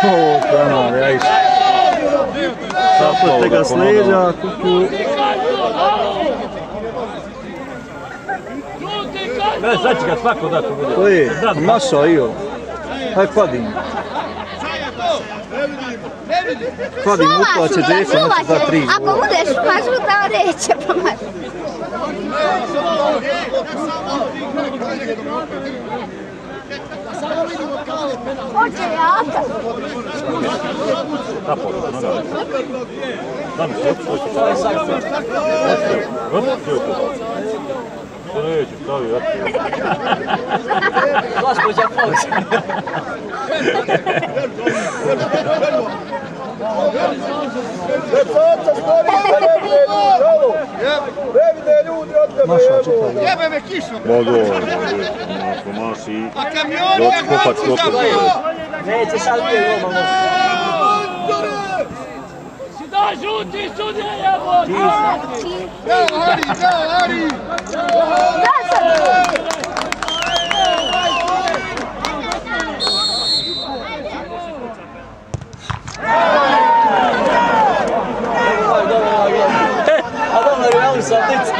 Kanar, ja iš. Sapate ga s leđa, kuku. Ne, sad će ga svako dati. bude. To je, maša i ovo. Aj. Kladim uplaće djeca, znači za tri. Ako budeš pažutao, neće pomoći. Hoće jaka. Da, po, noga. Stani, stani, stani. Hop, to je to. Sreće, stavi, eto. Gospođa Fox. Naša čitava. Jebe kišo. Ma dobro, ako maš i... A kamion je hoci zabio! Neće sad bio gol, ma Da žuti sudje jebo! Da, Ari, da, Ari! Da, sad! Adam da realno satnicu.